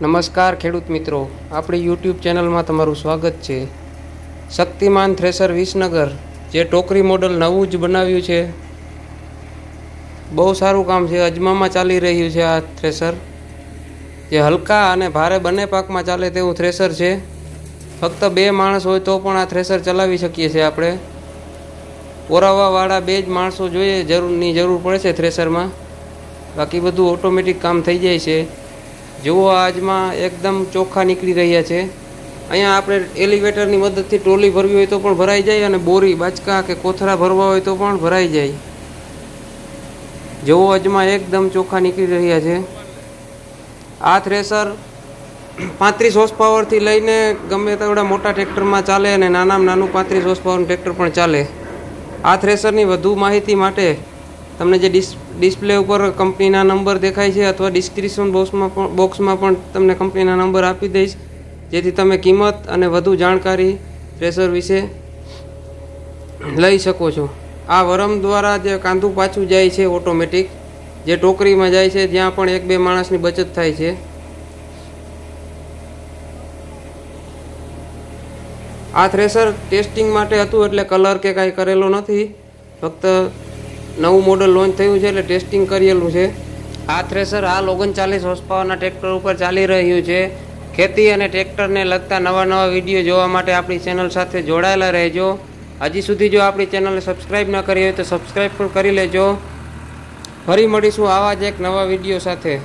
નમસ્કાર ખેડૂત મિત્રો, આપણી યુટ્યુબ ચેનલમાં તમારું સ્વાગત છે. શક્તિમાન થ્રેસર વિસનગર, જે ટોકરી મોડલ નવું જ બનાવ્યું છે. બહુ સારું કામ છે, અજમામાં ચાલી રહ્યું છે આ થ્રેસર. જે હલકા અને ભારે બંને પાકમાં ચાલે તેવું થ્રેસર છે. ફક્ત બે માણસ હોય તો પણ આ થ્રેસર ચલાવી શકીએ છીએ આપણે. ઓરાવાવાળા બે જ માણસો જોઈએ જરૂરની જરૂર પડે છે થ્રેસરમાં. બાકી બધું ઓટોમેટિક કામ થઈ જાય છે. જુઓ, આજમાં એકદમ ચોખ્ખા નીકળી રહ્યા છે. અહીંયા આપણે એલિવેટરની મદદથી ટ્રોલી ભરવી હોય તો પણ ભરાઈ જાય અને બોરી, બાચકા કે કોથળા ભરવા હોય તો પણ ભરાઈ જાય. જુઓ અજમાં એકદમ ચોખ્ખા નીકળી રહ્યા છે. આ થ્રેસર પાંત્રીસ હોર્સ પાવરથી લઈને ગમે તેવડા મોટા ટ્રેક્ટરમાં ચાલે અને નાનામાં નાનું પાંત્રીસ હોર્સ પાવરનું ટ્રેક્ટર પણ ચાલે. આ થ્રેસરની વધુ માહિતી માટે તમને જે ડિસ ડિસ્પ્લે ઉપર કંપનીના નંબર દેખાય છે અથવા ડિસ્ક્રિપ્શન બોક્સમાં પણ બોક્સમાં પણ તમને કંપનીના નંબર આપી દઈશ. જેથી તમે કિંમત અને વધુ જાણકારી પ્રેશર વિશે લઈ શકો છો. આ વરમ દ્વારા જે કાંદું પાછું જાય છે ઓટોમેટિક જે ટોકરીમાં જાય છે, જ્યાં પણ એક બે માણસની બચત થાય છે. આ થ્રેસર ટેસ્ટિંગ માટે હતું એટલે કલર કે કાંઈ કરેલો નથી. ફક્ત નવું મોડલ લોન્ચ થયું છે એટલે ટેસ્ટિંગ કરેલું છે. આ થ્રેસર હાલ ઓગણચાલીસ હોર્સ ટ્રેક્ટર ઉપર ચાલી રહ્યું છે. ખેતી અને ટ્રેક્ટરને લગતા નવા નવા વીડિયો જોવા માટે આપણી ચેનલ સાથે જોડાયેલા રહેજો. હજી સુધી જો આપણી ચેનલને સબસ્ક્રાઈબ ન કરી હોય તો સબસ્ક્રાઈબ પણ કરી લેજો. ફરી મળીશું આવા જ એક નવા વીડિયો સાથે.